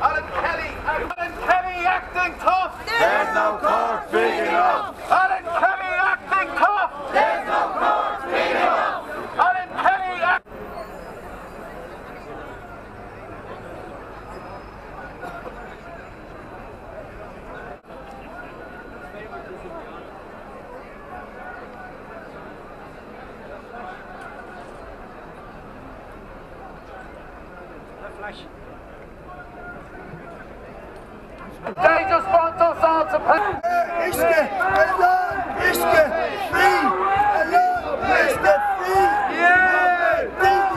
Alan Kelly. Alan Kelly acting tough. There's no court big enough. Alan Kelly acting tough. There's no court big enough. Alan Kelly act- They just want us all to pay. Iske, alone, Iske, free, alone, Iske, free. Yeah.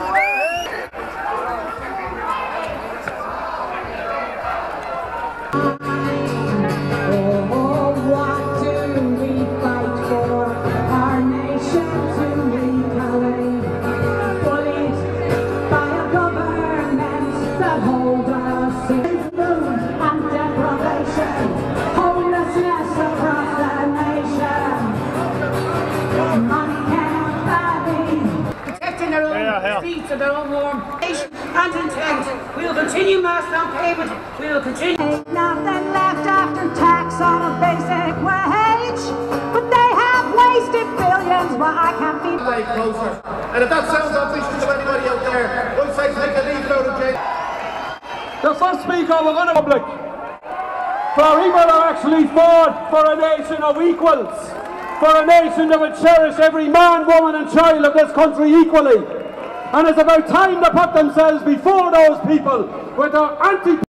Oh, what do we fight for? Our nation their own streets and their own home and intent. We will continue mass non-payment. We will continue. Ain't nothing left after tax on a basic wage. But they have wasted billions, but I can't be. Way closer. And if that sounds ambitious to anybody out there, I'd say take a leaf out of jail. The first speaker was in the public. For people are actually fought for a nation of equals, for a nation that would cherish every man, woman and child of this country equally. And it's about time to put themselves before those people with their anti